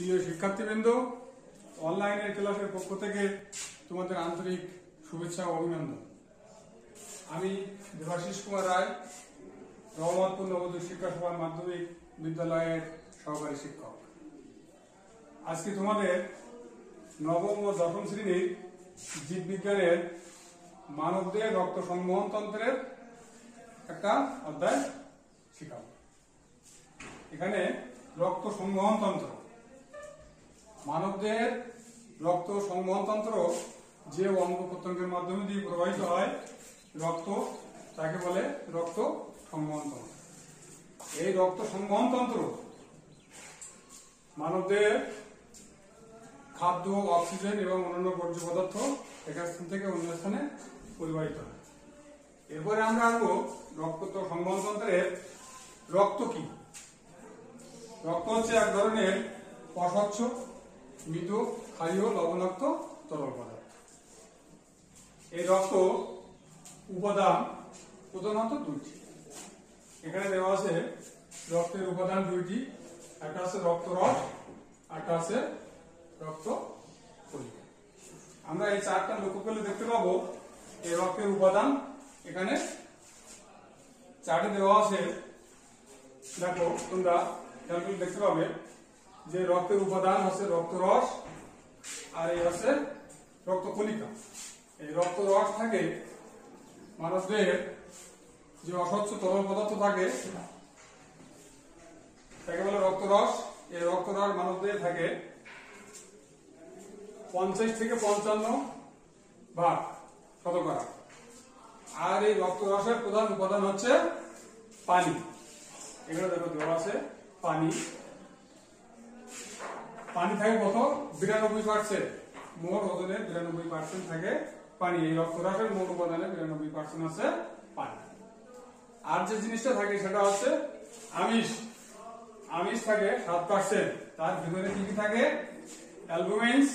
প্রিয় শিক্ষার্থীবৃন্দ অনলাইনের ক্লাসের পক্ষ থেকে তোমাদের আন্তরিক শুভেচ্ছা ও অভিনন্দন। আমি দেবাশিস কুমার রায়, রহমতপুর নবদ্বীপ শিক্ষা সভার মাধ্যমিক বিদ্যালয়ের সহকারী শিক্ষক। আজকে তোমাদের নবম ও দশম শ্রেণির জীববিজ্ঞানের মানবদেহ রক্ত সংবহন তন্ত্রের একটা অধ্যায় শিখাব। এখানে রক্ত সংবহন তন্ত্র। মানবদেহের রক্ত সংবহন তন্ত্র যে অঙ্গ প্রত্যঙ্গের মাধ্যমে দিয়ে প্রবাহিত হয়, রক্ত, তাকে বলে রক্ত সংবহন তন্ত্র এই রক্ত সংবহন মানবদের খাদ্য, অক্সিজেন এবং অন্যান্য বর্জ্য পদার্থ এক স্থান থেকে অন্য স্থানে পরিবাহিত হয়। এরপরে আমরা আসব রক্ত সংবহন তন্ত্রের রক্ত কি? রক্ত হচ্ছে এক ধরনের অস্বচ্ছ মৃদু, ক্ষারীয়, লবণাক্ত, তরল পদার্থ। এই রক্ত উপাদান প্রধানত দুইটি। এখানে দেওয়া আছে রক্তের উপাদান দুইটি, একটা আছে রক্তরস, একটা আছে রক্ত আমরা এই চারটা লক্ষ্য করলে দেখতে পাবো, এই রক্তের উপাদান এখানে চার্টে দেওয়া আছে। দেখো, তোমরা খেয়াল দেখতে পাবে যে রক্তের উপাদান হচ্ছে রক্তরস, আর এই হচ্ছে রক্ত কণিকা এই রক্তরস থাকে মানুষদের যে অস্বচ্ছ তরল পদার্থ থাকে, তাকে বলে রক্তরস। এই রক্তরস মানুষদের থাকে পঞ্চাশ থেকে পঞ্চান্ন ভাগ শতকরা। আর এই রক্তরসের প্রধান উপাদান হচ্ছে পানি। এগুলো দেখো দেওয়া আছে, পানি। পানি থাকে কত? বিরানব্বই পার্সেন্ট মোট ওজনের বিরানব্বই পার্সেন্ট থাকে পানি। এই রক্তরসের মোট উপাদানে বিরানব্বই পার্সেন্ট আছে পানি। আর যে জিনিসটা থাকে সেটা হচ্ছে আমিষ। আমিষ থাকে সাত পার্সেন্ট তার ভিতরে কি কি থাকে? অ্যালবুমিনস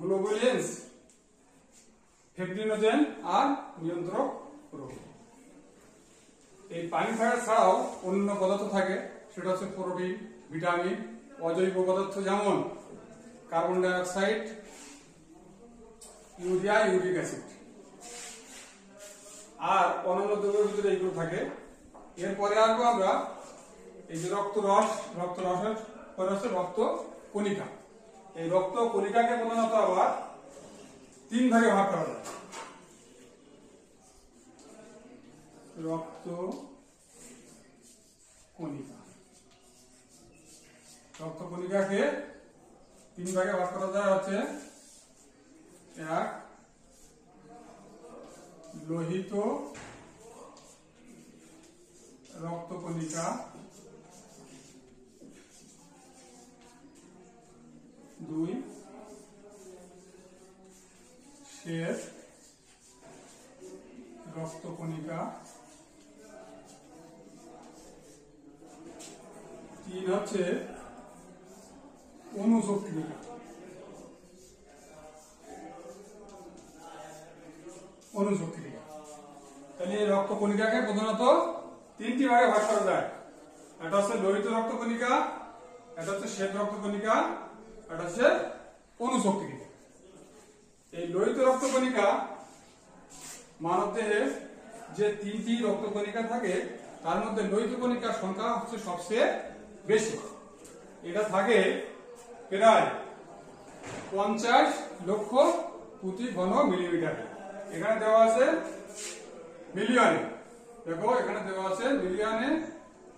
গ্লোবুলিনস ফিফটিনোজেন আর নিয়ন্ত্রক রোগ। এই পানি থাকা ছাড়াও অন্য পদার্থ থাকে। সেটা হচ্ছে প্রোটিন, ভিটামিন অজৈব পদার্থ যেমন carbon dioxide, urea, uric acid. আর অন্যান্য দ্রব্যের ভিতরে এইগুলো থাকে। এরপরে আসব আমরা এই যে রক্ত রস, রক্ত রসের হচ্ছে রক্ত কণিকা। এই রক্ত কণিকাকে প্রধানত আবার তিন ভাগে ভাগ করা যায়। রক্ত কণিকা। রক্ত কণিকাকে তিন ভাগে ভাগ করা যায় হচ্ছে এক, লোহিত রক্ত কণিকা দুই শ্বেত রক্ত কণিকা তিন হচ্ছে অনুশক্তিকা অনুশক্তিকা তাহলে এই রক্ত কণিকাকে প্রধানত তিনটি ভাগে ভাগ করা যায়। একটা হচ্ছে লোহিত রক্ত কণিকা এটা হচ্ছে শ্বেত রক্ত কণিকা এটা হচ্ছে অনুশক্তিকা এই লোহিত রক্ত কণিকা মানব দেহে যে তিনটি রক্ত কণিকা থাকে, তার মধ্যে লোহিত কণিকার সংখ্যা হচ্ছে সবচেয়ে বেশি। এটা থাকে প্রায় পঞ্চাশ লক্ষ প্রতি ঘন মিলিমিটার। এখানে দেওয়া আছে মিলিয়নে। দেখো, এখানে দেওয়া আছে মিলিয়নে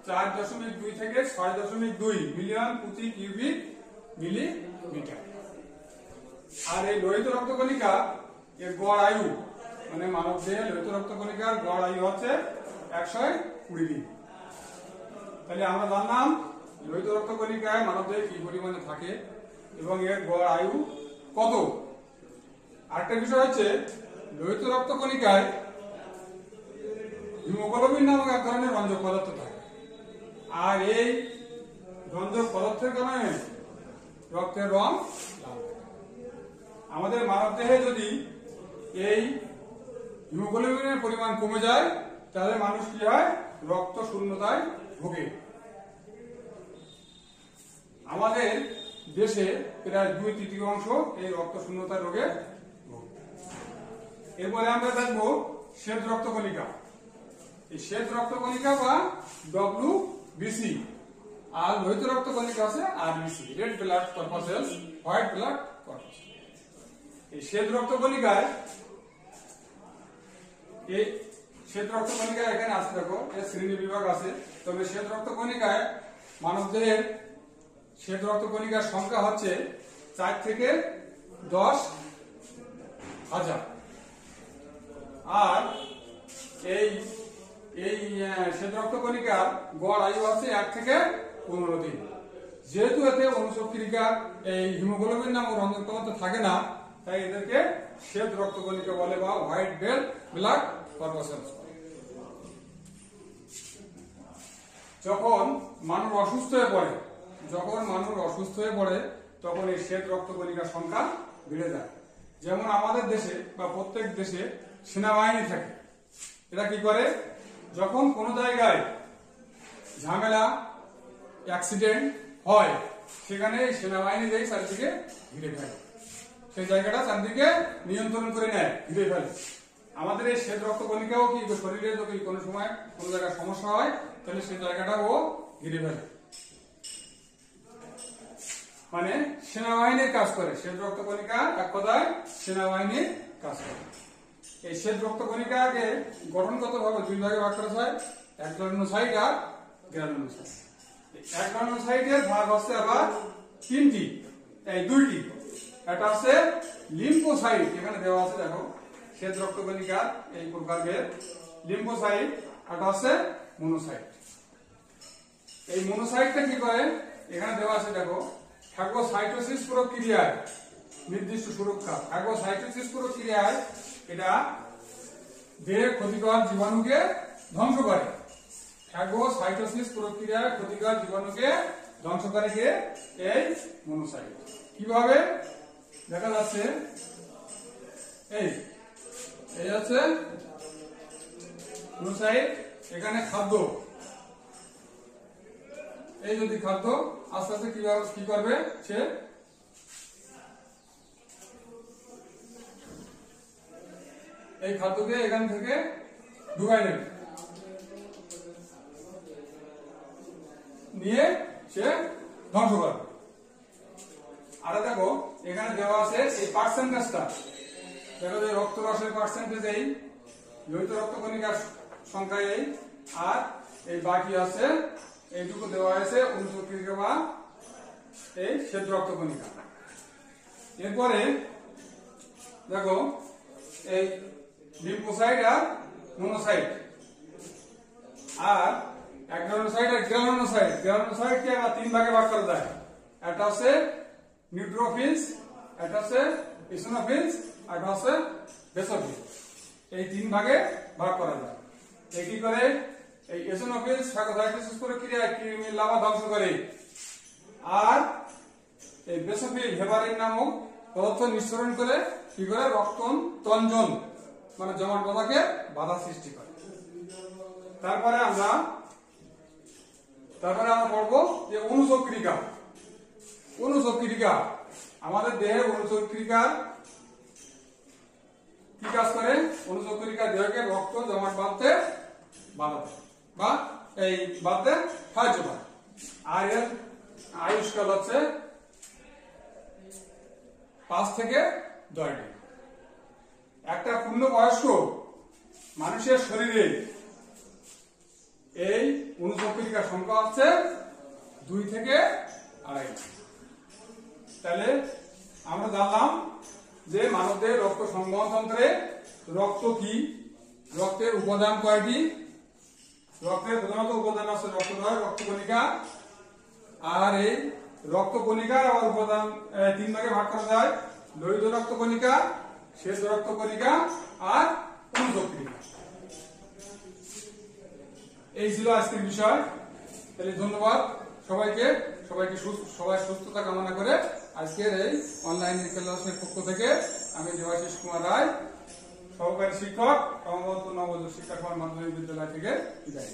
চার দশমিক দুই থেকে ছয় দশমিক দুই মিলিয়ন প্রতি কিউবিক মিলিমিটার। আর এই লোহিত রক্তকণিকা, এর গড় আয়ু মানে মানব দেহে লোহিত রক্তকণিকার গড় আয়ু হচ্ছে একশো কুড়ি দিন। তাহলে আমরা জানলাম লোহিত রক্তকণিকায় মানব দেহে কি পরিমাণে থাকে এবং এর গড় আয়ু কত? আরেকটা বিষয় হচ্ছে, লোহিত রক্তকণিকায় হিমোগ্লোবিন নামক এক ধরনের রঞ্জক পদার্থ থাকে। আর এই রঞ্জক পদার্থের কারণে রক্তের রং আমাদের মানব দেহে যদি এই হিমোগ্লোবিনের পরিমাণ কমে যায়, তাহলে মানুষ কি হয়? রক্ত শূন্যতায় ভোগে। আমাদের দেশে প্রায় দুই তৃতীয় অংশ এই রক্ত শূন্যতা রোগে এরপরে আমরা দেখব শ্বেত রক্তকণিকা। এই শ্বেত রক্তকণিকা বা ডব্লিউ বিসি আর লোহিত রক্তকণিকা আছে RBC red blood corpuscles white blood corpus এই শ্বেত রক্তকণিকায়, এই শ্বেত রক্তকণিকা এখানে আছে দেখো, এর শ্রেণি বিভাগ আছে। তবে শ্বেত রক্তকণিকায় মানবদেহের শ্বেত রক্তকণিকার সংখ্যা হচ্ছে চার থেকে দশ হাজার। আর এই এই শ্বেত রক্তকণিকার গড় আয়ু আছে এক থেকে পনেরো দিন। যেহেতু এতে অনুসক্রিকা এই হিমোগ্লোবিন নামক রঞ্জক পদার্থ থাকে না, তাই এদেরকে শ্বেত রক্তকণিকা বলে বা হোয়াইট বেল, ব্ল্যাক কর্পাসেলস যখন মানুষ অসুস্থ হয়ে পড়ে যখন মানুষ অসুস্থ হয়ে পড়ে, তখন এই শ্বেত রক্তকণিকার সংখ্যা বেড়ে যায়। যেমন আমাদের দেশে বা প্রত্যেক দেশে সেনাবাহিনী থাকে। এরা কি করে? যখন কোনো জায়গায় ঝামেলা অ্যাক্সিডেন্ট হয়, সেখানে সেনাবাহিনী যেই চারিদিকে ঘিরে ফেলে। সেই জায়গাটা চারদিকে নিয়ন্ত্রণ করে নেয়, ঘিরে ফেলে। আমাদের এই শ্বেত রক্তকণিকাও কি, শরীরে যদি কোনো সময় কোনো জায়গায় সমস্যা হয়, তাহলে সেই জায়গাটা ও ঘিরে ফেলে। মানে সেনাবাহিনীর কাজ করে। শ্বেত রক্তকণিকা এক কথায় সেনাবাহিনীর কাজ করে। এই শ্বেত রক্তকণিকাকে গঠনগত ভাবে দুই ভাগে ভাগ করা হয় অ্যাগ্রানোসাইট আর গ্রানুলোসাইট এই অ্যাগ্রানোসাইটের ভাগ হচ্ছে আবার তিনটি, এই দুইটি। একটা আছে লিম্ফোসাইট এখানে দেওয়া আছে, দেখো শ্বেত রক্তকণিকা এই প্রকারের লিম্ফোসাইট আর আছে মনোসাইট। এই মনোসাইটটা কি করে? এখানে দেওয়া আছে, দেখো ফ্যাগোসাইটোসিস প্রক্রিয়ায় নির্দিষ্ট সুরক্ষা। ফ্যাগোসাইটোসিস প্রক্রিয়ায় এটা দেহের ক্ষতিকর জীবাণুকে ধ্বংস করে। ফ্যাগোসাইটোসিস প্রক্রিয়ায় ক্ষতিকর জীবাণুকে ধ্বংস করে কে? এই মনোসাইট। কীভাবে? দেখা যাচ্ছে, এই এই আছে মনোসাইট, এখানে খাদ্য। এই যদি খাদ্য আস্তে আস্তে কি করবে? সে? এই খাদ্যকে এখান থেকে ঢুকাই নেবে। নিয়ে সে ধ্বংস করবে আর দেখো, এখানে দেওয়া আছে এই পার্সেন্টেজটা দেখো যে রক্ত রসের পার্সেন্টেজ এই লোহিত রক্তকণিকার সংখ্যা এই, আর এই বাকি আছে এইটুকু দেওয়া হয়েছে অনুসক্রিকা বা এই শ্বেত রক্তকণিকা এরপরে, দেখো, এই লিম্ফোসাইট আর মোনোসাইট। আর অ্যাগ্রানোসাইট আর গ্রানোসাইট গ্রানোসাইটকে আবার তিন ভাগে ভাগ করা যায় একটা হচ্ছে নিউট্রোফিলস, একটা হচ্ছে ইসোনোফিলস আর একটা হচ্ছে বেসোফিলস এই তিন ভাগে ভাগ করা যায়। এই কি করে? এই এসোনোফিলস ফ্যাগোসাইটোসিস প্রক্রিয়ায় কৃমির লাভা ধ্বংস করে। আর এই বেসোফিল হেপারিন নামক পদার্থ নিঃসরণ করে কি করে? রক্তন তঞ্জন মানে জমাট বাঁধাকে বাধা সৃষ্টি করে। তারপরে আমরা তারপরে আমরা পড়ব যে অনুচক্রিকা। অনুচক্রিকা, আমাদের দেহের অনুচক্রিকা কি কাজ করে? অনুচক্রিকা দেহকে রক্ত জমাট বাঁধতে বাধা দেয়। বা এই বাঁধতে সাহায্য করে আর এর আয়ুষ্কাল হচ্ছে পাঁচ থেকে দশ দিন। একটা পূর্ণবয়স্ক মানুষের শরীরে এই অনুচক্রিকার সংখ্যা হচ্ছে দুই থেকে আড়াই তাহলে আমরা জানলাম যে মানবদের রক্ত সংবহনতন্ত্রে রক্ত কি? রক্তের উপাদান কয়টি? রক্তের প্রধানত উপাদান আছে রক্তদ্রয় রক্তকণিকা, আর এই রক্তকণিকার আবার উপাদান তিন ভাগে ভাগ করা যায়। লোহিত রক্তকণিকা, শ্বেত রক্তকণিকা, আর অনুচক্রিকা এই ছিল আজকের বিষয়। তাহলে ধন্যবাদ সবাইকে। সবাইকে সবাই সুস্থতা কামনা করে আজকের এই অনলাইন ক্লাসের পক্ষ থেকে আমি দেবাশিস কুমার রায় সহকারী শিক্ষক সমবন্ত নবজ শিক্ষা মাধ্যমিক বিদ্যালয় থেকে বিদায়